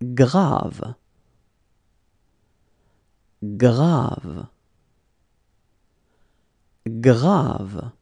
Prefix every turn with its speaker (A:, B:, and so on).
A: grave, grave, grave.